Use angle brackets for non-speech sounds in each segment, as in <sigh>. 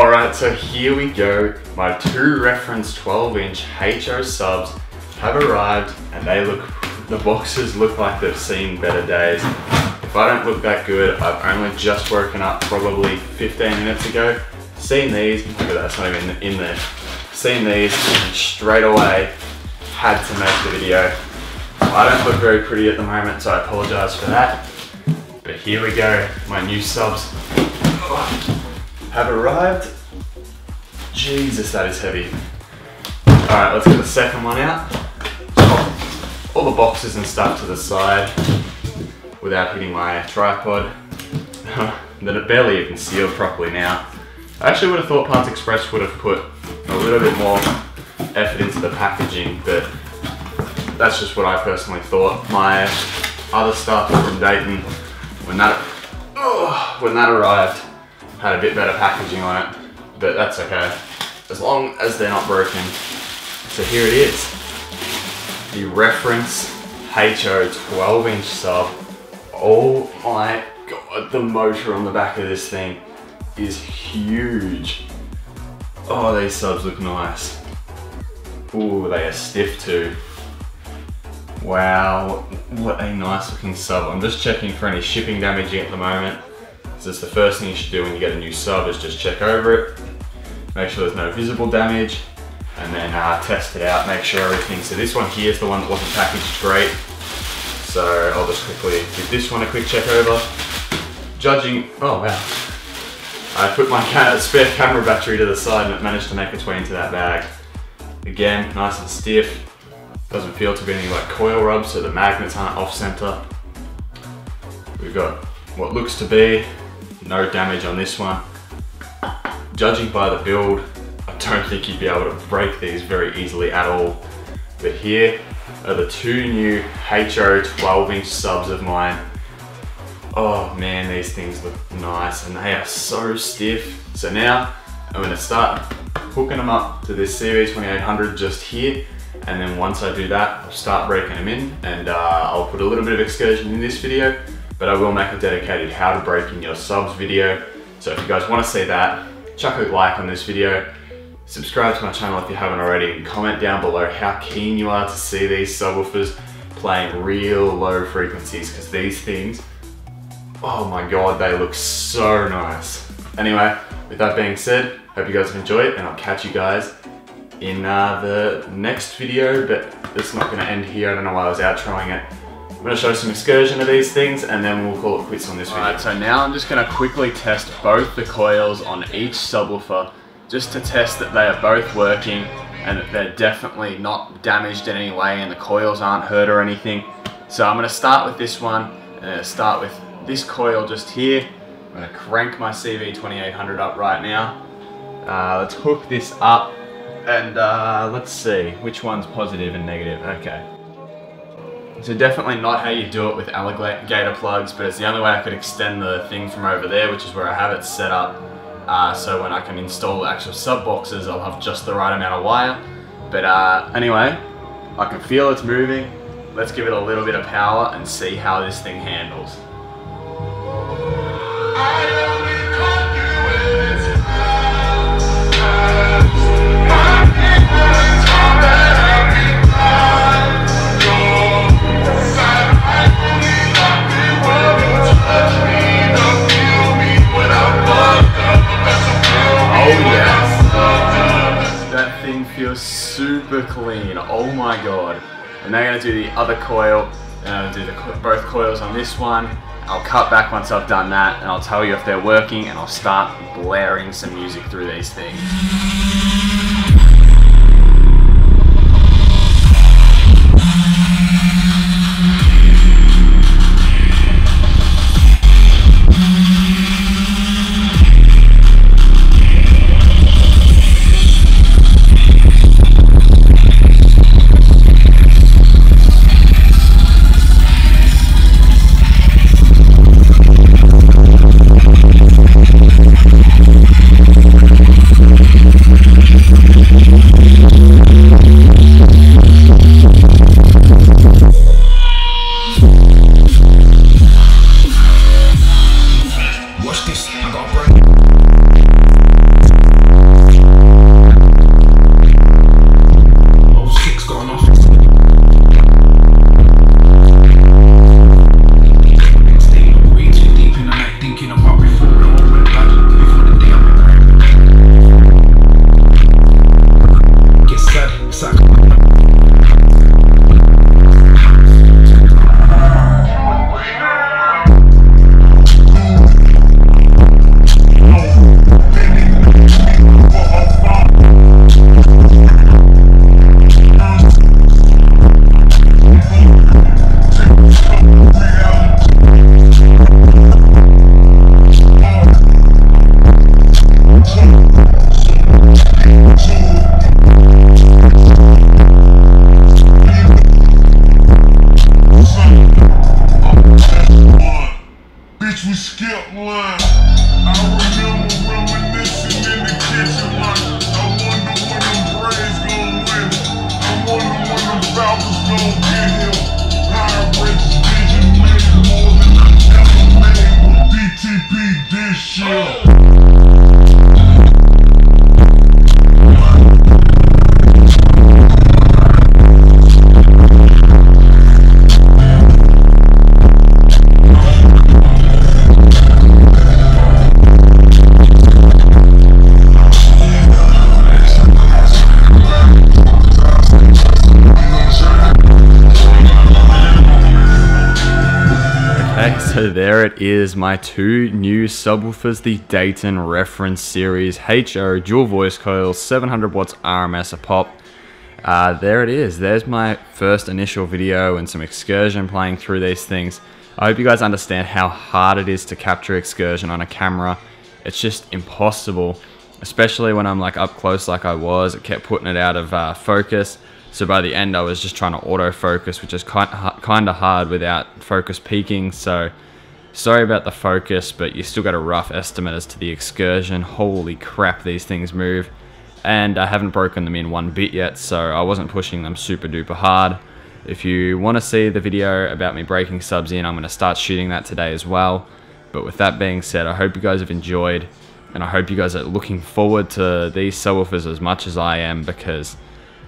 Alright, so here we go. My two reference 12 inch HO subs have arrived and they look, the boxes look like they've seen better days. If I don't look that good, I've only just woken up probably 15 minutes ago. Seen these, look at that, it's not even in there. Seen these straight away had to make the video. I don't look very pretty at the moment, so I apologize for that. But here we go, my new subs have arrived. Jesus, that is heavy. All right, let's get the second one out. All the boxes and stuff to the side without hitting my tripod. <laughs> that it barely even sealed properly now. I actually would have thought Parts Express would have put a little bit more effort into the packaging, but that's just what I personally thought. My other stuff from Dayton, when that, oh, when that arrived, had a bit better packaging on it, but that's okay. As long as they're not broken. So here it is. The reference HO 12 inch sub. Oh my god, the motor on the back of this thing is huge. Oh, these subs look nice. Ooh, they are stiff too. Wow, what a nice looking sub. I'm just checking for any shipping damaging at the moment. So that's the first thing you should do when you get a new sub is just check over it, make sure there's no visible damage, and then uh, test it out, make sure everything. So this one here is the one that wasn't packaged great. So I'll just quickly give this one a quick check over. Judging, oh wow. I put my spare camera battery to the side and it managed to make its way into that bag. Again, nice and stiff. Doesn't feel to be any like coil rub, so the magnets aren't off center. We've got what looks to be no damage on this one. Judging by the build, I don't think you'd be able to break these very easily at all. But here are the two new HO 12 inch subs of mine. Oh man, these things look nice and they are so stiff. So now I'm gonna start hooking them up to this CV2800 just here. And then once I do that, I'll start breaking them in and uh, I'll put a little bit of excursion in this video but I will make a dedicated how to break in your subs video. So if you guys wanna see that, chuck a like on this video, subscribe to my channel if you haven't already, and comment down below how keen you are to see these subwoofers playing real low frequencies, because these things, oh my god, they look so nice. Anyway, with that being said, hope you guys have enjoyed, it and I'll catch you guys in uh, the next video, but it's not gonna end here. I don't know why I was outroing it. I'm gonna show some excursion of these things and then we'll call it quits on this video. Alright, so now I'm just gonna quickly test both the coils on each subwoofer just to test that they are both working and that they're definitely not damaged in any way and the coils aren't hurt or anything. So I'm gonna start with this one and start with this coil just here. I'm gonna crank my CV2800 up right now. Uh, let's hook this up and uh, let's see which one's positive and negative. Okay. So definitely not how you do it with alligator plugs, but it's the only way I could extend the thing from over there, which is where I have it set up. Uh, so when I can install actual sub boxes, I'll have just the right amount of wire. But uh, anyway, I can feel it's moving. Let's give it a little bit of power and see how this thing handles. Super clean. Oh my god. And now I'm going to do the other coil. And I'm going to do the, both coils on this one. I'll cut back once I've done that and I'll tell you if they're working and I'll start blaring some music through these things. Skip line. I remember reminiscing in the kitchen like, I wonder when them Braves gon' win. I wonder when them Falcons gon' get here. High rates, vision made more than I ever made with DTP this year. There it is, my two new subwoofers, the Dayton Reference Series HO dual voice coils, 700 watts RMS a pop. Uh, there it is, there's my first initial video and some excursion playing through these things. I hope you guys understand how hard it is to capture excursion on a camera. It's just impossible, especially when I'm like up close like I was. It kept putting it out of uh, focus. So by the end, I was just trying to autofocus, which is kind of hard without focus peaking. So sorry about the focus, but you still got a rough estimate as to the excursion. Holy crap, these things move. And I haven't broken them in one bit yet, so I wasn't pushing them super duper hard. If you want to see the video about me breaking subs in, I'm going to start shooting that today as well. But with that being said, I hope you guys have enjoyed, and I hope you guys are looking forward to these subwoofers as much as I am, because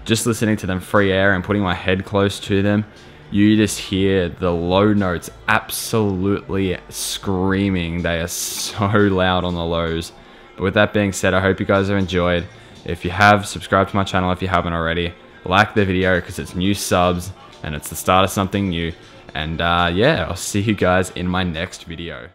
just listening to them free air and putting my head close to them, you just hear the low notes absolutely screaming. They are so loud on the lows. But with that being said, I hope you guys have enjoyed. If you have, subscribe to my channel if you haven't already. Like the video because it's new subs and it's the start of something new. And uh, yeah, I'll see you guys in my next video.